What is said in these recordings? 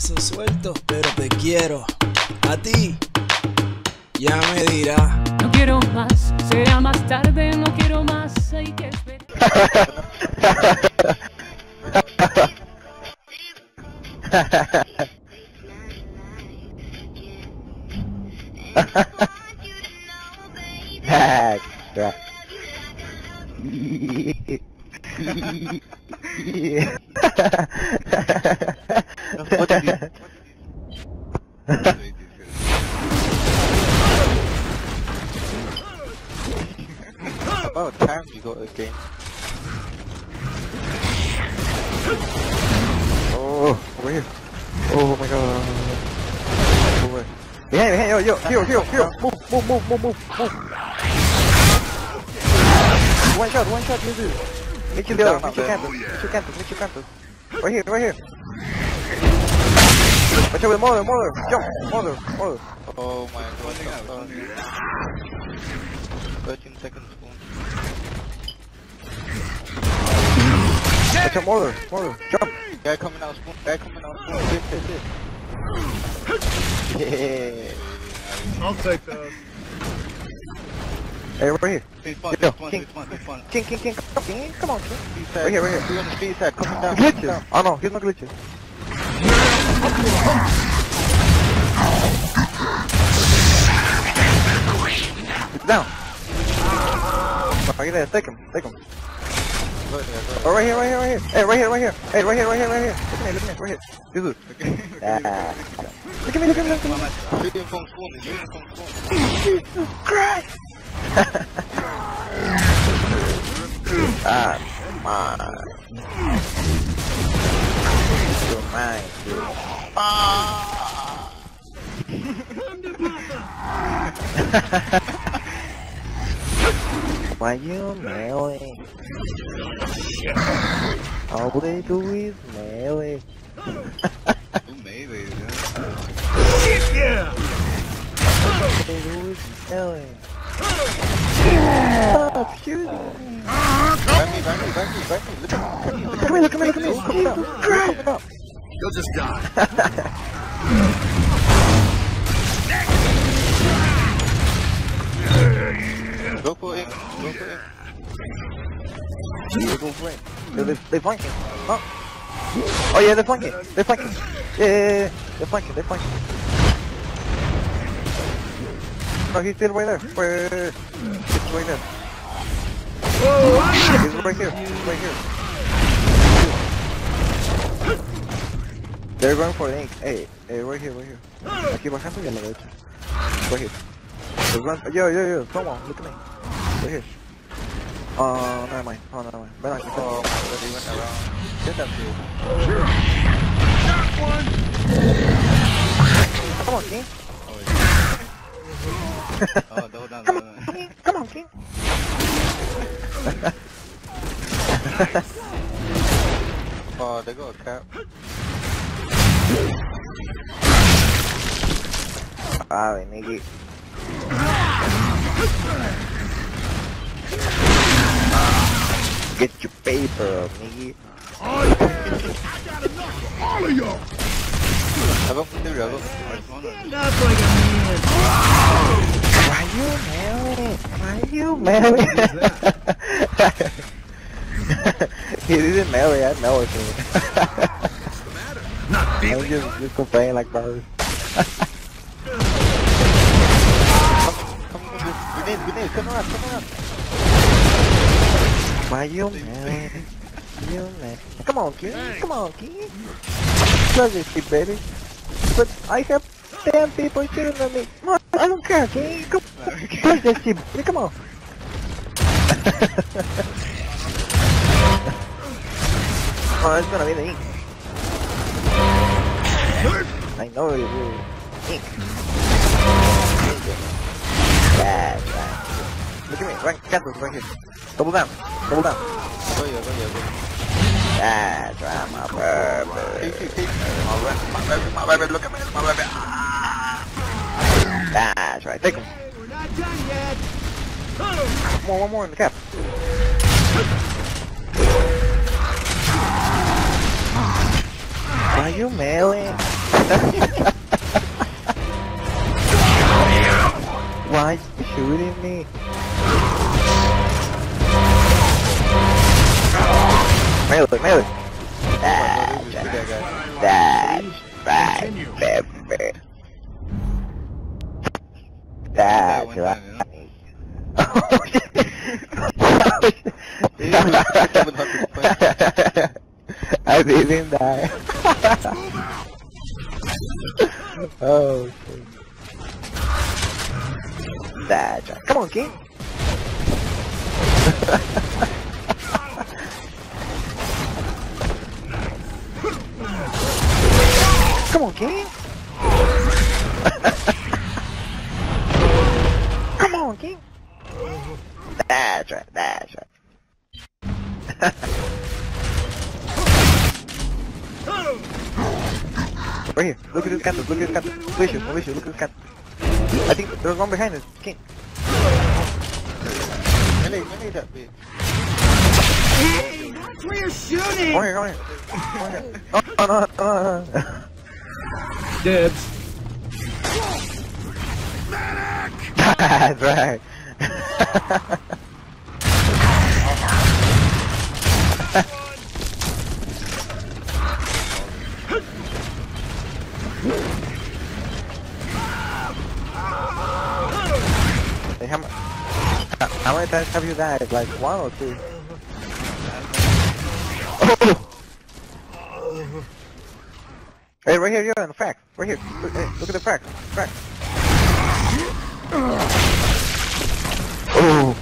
besos sueltos, pero te quiero. A ti, ya me dirá. No quiero más, será más tarde, no quiero más, hay que esperar. Oh, over here. Oh my god. Over. Behind, behind, yo, yo, here, here, here. Move, move, move, move, move, move. One shot, one shot, Mizu. Make you the other, make you campus, make you campus, make you campus. Right here, right here. Watch out with mother, mother, jump, mother, mother. Oh my god. 13 seconds. Watch out, mother, mother, jump. Guy coming out spoon. Guy coming out spoon. Hit, hit, hit. Yeah. I'll take those. Hey, right here. Phase one, Yo, phase one, King. phase one. King, king, king, come on, king, come on, king. Right here, right here. He's on the speed side. Coming down. Glitches. down. Oh no, he's not glitches. It's down. Right there, take him, take him. Go there, go Oh, right here, right here, right here. Hey, right here, right here. Hey, right here, right here, right here. Look at me, look at me, right here. There. Ah. Look at me, look at me, look at me. Shooting from spoon. Shooting from spoon. Jesus Christ. ah, man. You're mine, dude. Ah. Why you melee? All they do is melee. Who made it? Yeah! All they do is melee. Stop shooting. Back me, back me, back me, back me. Look at me. Look at me, look at me, look at me. Coming up. Coming up. You'll just die. Go for it. Go for it. They go for it. They, they, they flanking. Oh. Oh yeah, they're flanking. They're flanking. Yeah, yeah, yeah. They're flanking. They're flanking. No, he's still right there. Wait, wait, wait. He's right there. He's right here. He's right here. They're going for the ink. Hey, hey, right here, right here. Aquí bajando y a la derecha. Right here. They're yo, yo, yo, someone, look at me. Right here. Oh, never mind. Oh, never mind. Ven aquí. Oh, my god, he went around. Get that dude. Come on, King. Oh, double oh, down, Come double on. King. Come on, King. Oh, they got a cap. Ay, Niggy. Get your paper, Niggy. All of y'all! I got through, I got through. Stand up like a man! Why you married? Why you married? he didn't marry, I know it. Not I'm just, just complaining like birds. Come on, grenade, grenade, come around, come around. Why you married? You married? Come on, King. Come on, this shit, baby. But I have 10 people shooting at me. I don't care, King. Come on. This shit, baby. Come on. oh, it's gonna be the ink. I know it will. Ink. Bad, bad. Look at me, right, cancel, right here. Double down, double down. Go here, go here, go here. That's right, my baby. It, take it. My baby, my baby, my baby, look at me, my baby. Ah. That's right, take him. We're not done yet! One more, one more in the cap. Why you mailing? Why are you shooting me? Melee, melee. Dash, dash, dash, Continue. baby. That Dash, one right. time, you know? I didn't die. oh shit. Dash. Come on, King. Come on, King. Come on, King. That's right, that's right. right here, look at this cactus, look at this cactus. Malicious, malicious, look at this cactus. I think there's one behind us, King. Melee, melee that bitch. Hey, watch where you're shooting! Come here, come here. Come here. Oh, no, no, no, no. Dibs. That's right. Hey, how, how, how many times have you died? Like one or two? Oh! Hey, right here, you're on the frack. Right here. Look, hey, look at the frack. Frack. Oh.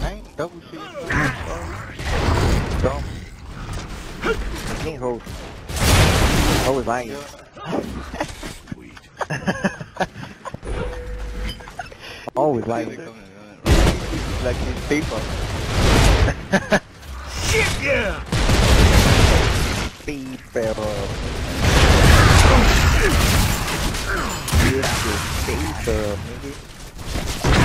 I ain't double shooting. Dumb. King hold. Always lying. Always Like, lying. like in paper. Shit, yeah! Speed barrel. Is speed barrel, nigga.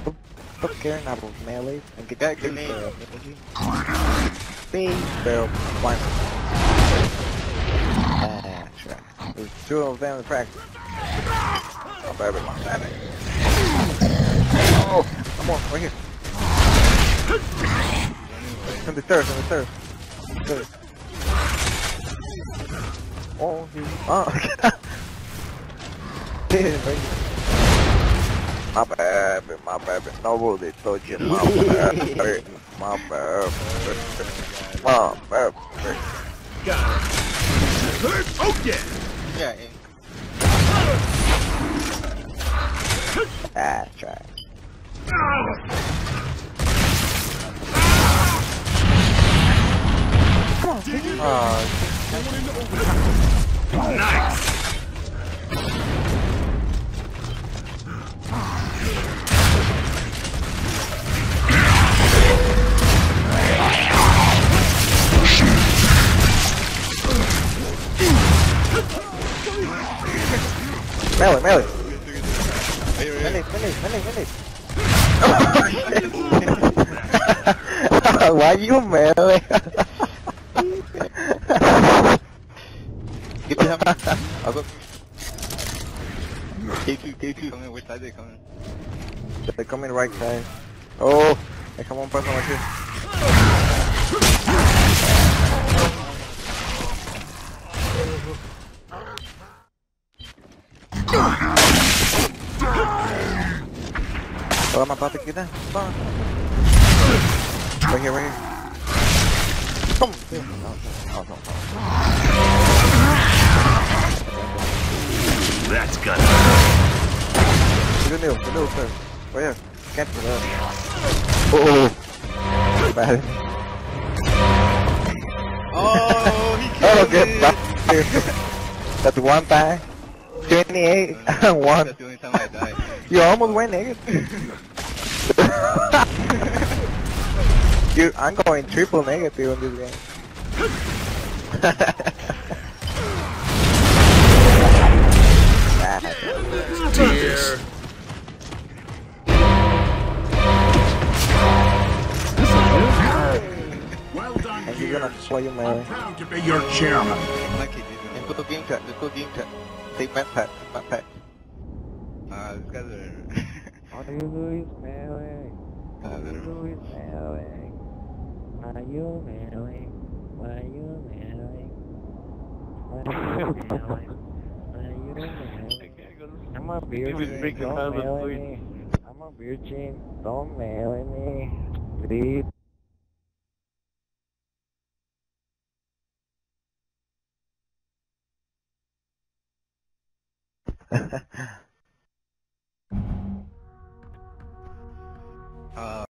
Stop- Stop caring about melee and get That speed barrel, nigga. Speed barrel. One. That's right. There's two of them in practice. Oh, baby, baby. Oh, come on, right here. On the stairs, on the stairs. Stairs. Oh, he, oh, Dude, right here. My baby, my baby, nobody touching my baby, my baby, my baby. Got it. Oh, yeah! Yeah, ah, and That's right. Oh, Nice! melee, melee, Hey, right melee, here. melee, melee, melee. Why you melee? Get hammer. I'll go. K2, K2. Coming, which side they coming? They're coming right side. Oh, hay como un person aquí. Hola, mataste kita. Come. Right here, right here. Come. Oh, no, no, no. That's got To the middle, the middle first. Right here. Catch it up. Oh. Bad. Oh, he Oh, killed good. me. Back. That's one time. 28 and 1. That's the only time I died. You almost went negative. Dude, I'm going triple negative in this game. Well done, you. I'm proud to be your chairman. Lucky, dude. Good game chat, good game chat. Take my pet, map pack. Ah, this guys are... What are you doing, man? Are What are you doing, man? Are you smelling? Are you smelling? Are you smelling? Are you smelling? I'm a virgin, don't mail me. I'm a virgin, don't mail me. Please. Uh,